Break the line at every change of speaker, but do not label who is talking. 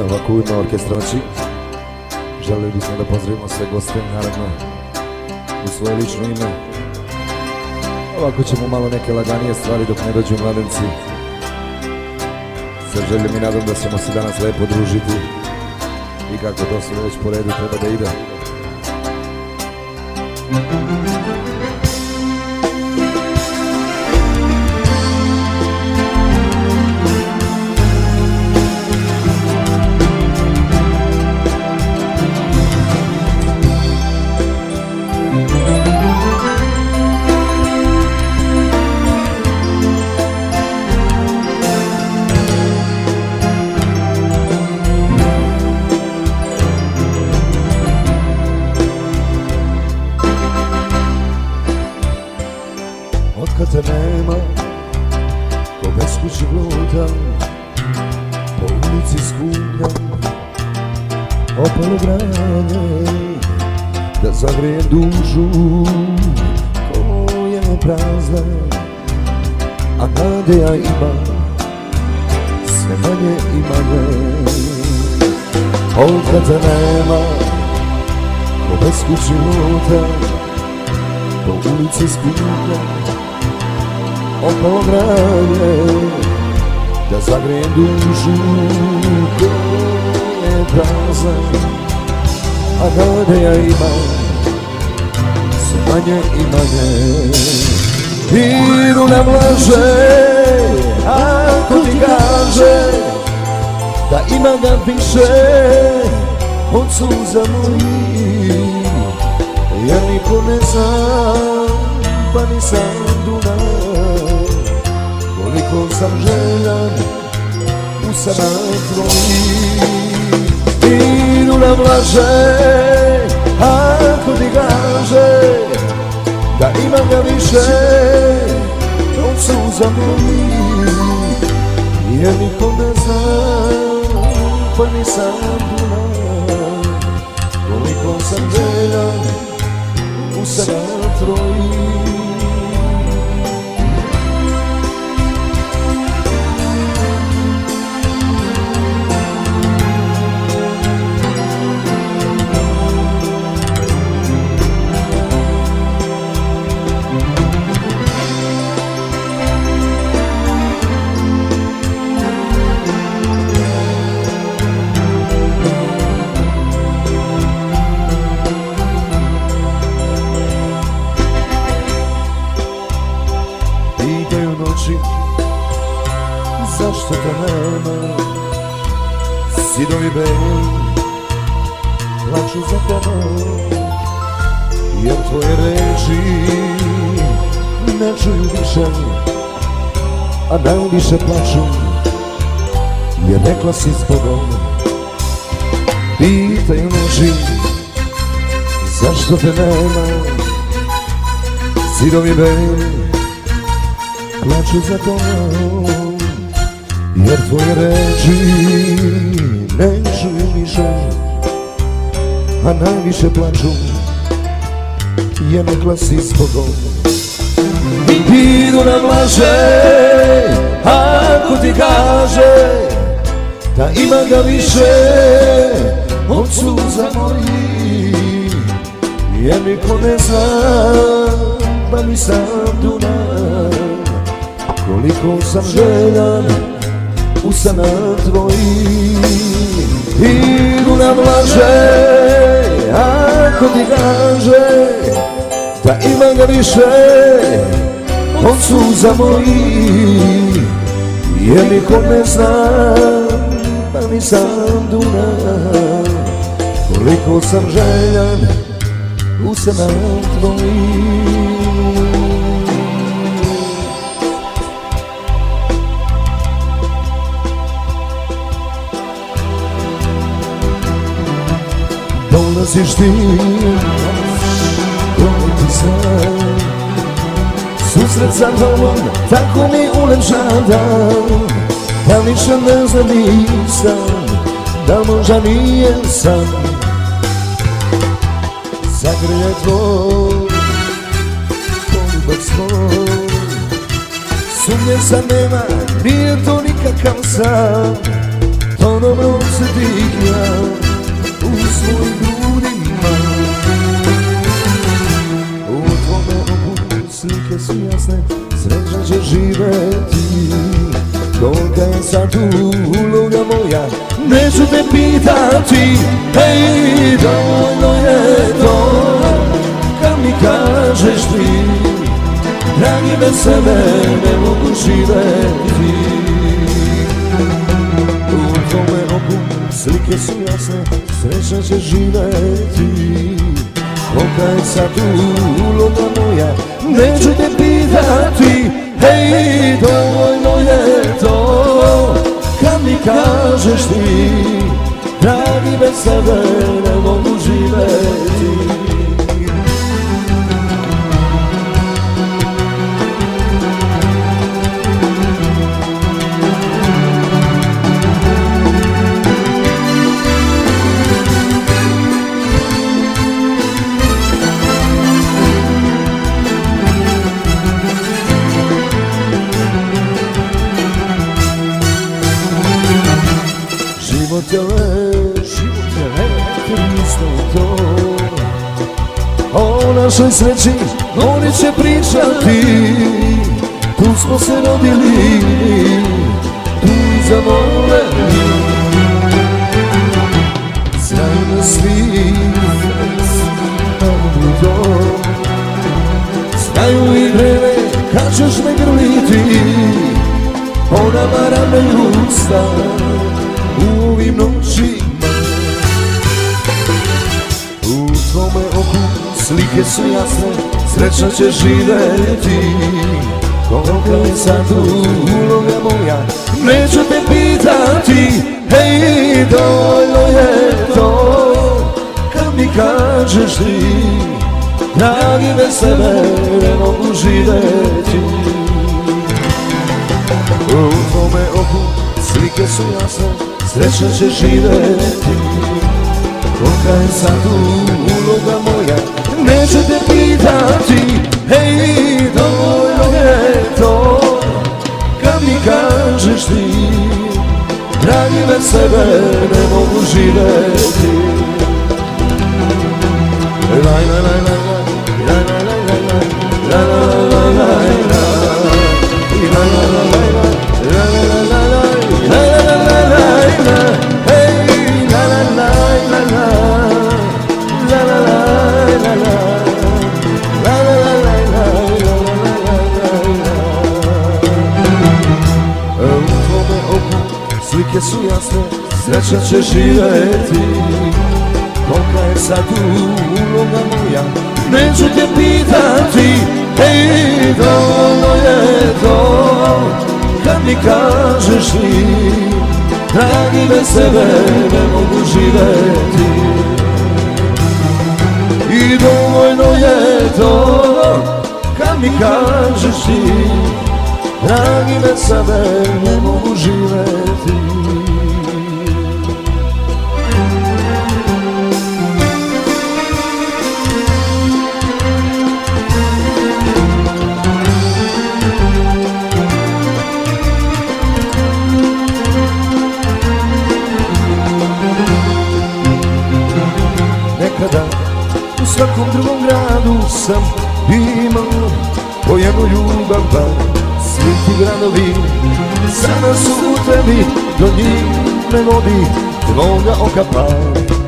Evo ovako u orkestra noći bismo da pozdravimo sve goste naravno u svoje lično ime. Ovako ćemo malo neke laganije stvari dok ne dođu mladenci. Sa željom i nadam da ćemo se danas lepo družiti. I kako to sve već po redu treba da ide Opalo grane Da zagrijem dušu Koja je prazna A nade ja imam Sve manje i manje. Otkad te nema Ko bez kući lutam po ulici skuplja Opalo granje Da zagrijem dušu koja je prazna A nade ja imam Sve manje i manje. Idu nam laže Ako ti kaže Da ima ga više Od suza mojih. Jer niko ne pa ni sam Dunav Koliko sam željan u sana tvojih I Dunav laže, ako ti kaže Da imam ga više od suza mojih Jer niko ne zna, pa ni sam Dunav Koliko sam u tvojih Plaču za tebom Jer tvoje reči Ne čuju više A najviše plaču Jer rekla si s Bogom Pitaju noći Zašto te nema? Sidovi beli plaču za tobom Jer tvoje reči ne čuju više A najviše plaču. Jer rekla si s Bogom. Idu nam laže ako ti kaže Da ima ga više od suza mojih. Jer niko ne zna pa mi sam koliko sam željan u sana tvojih Idu nam laže ako ti kaže da ima ga više od suza mojih jer niko ne zna pa ni sam Dunav koliko sam željan u sana Dolaziš ti Koji ti znam Susret sa tobom Tako mi ulepša dan. Da više ne znam nisam Da možda nije sam. Zagrlje tvoj Poljubac tvoj. Sumnje sam nema Nije to nikakav sam. Ponovno se ja Neću te pitati Hej, dovoljno je to Kad mi kažeš ti Dragi bez sebe ne mogu živeti. U tvome oku slike su jasne Sreća će živeti. Kolika je sad uloga moja Neću te pitati Hej, dovoljno je to mi kažeš ti Dragi bez sebe ne mogu živeti Život je lep, život je lep, isto to. O našoj sreći oni će pričati Tu smo se rodili, tu zavoleli Znaju nas svi, znaju to Znaju i vreme kad ćeš me grliti Ona vara me usta slike su jasne Sreća će živeti Koliko je sad uloga moja Neću te pitati Hej, dovoljno je to. Kad mi kažeš ti Dragi bez sebe ne mogu živeti U tvome oku slike su jasne Sreća će živeti Kolika je sad uloga Neću te pitati Hej, dovoljno je to Kad mi kažeš ti Dragi bez sebe ne mogu živeti laj, laj, laj, laj, slike su jasne, sreća će živeti Kolika je sad uloga moja, neću te pitati. Hej, dovoljno je to, kad mi kažeš ti Dragi bez sebe ne mogu živeti I dovoljno je to, kad mi kažeš ti Dragi bez sebe ne mogu živeti svakom drugom gradu sam imao po jednu ljubav Svi ti gradovi sada su u tebi Do njih ne vodi tvoga oka pal